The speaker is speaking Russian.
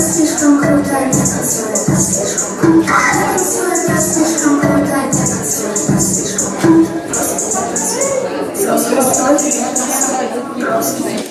слишком круто, это танцует, это слишком круто. Это танцует, это слишком круто, это танцует, это слишком круто. Просто, просто, просто, просто.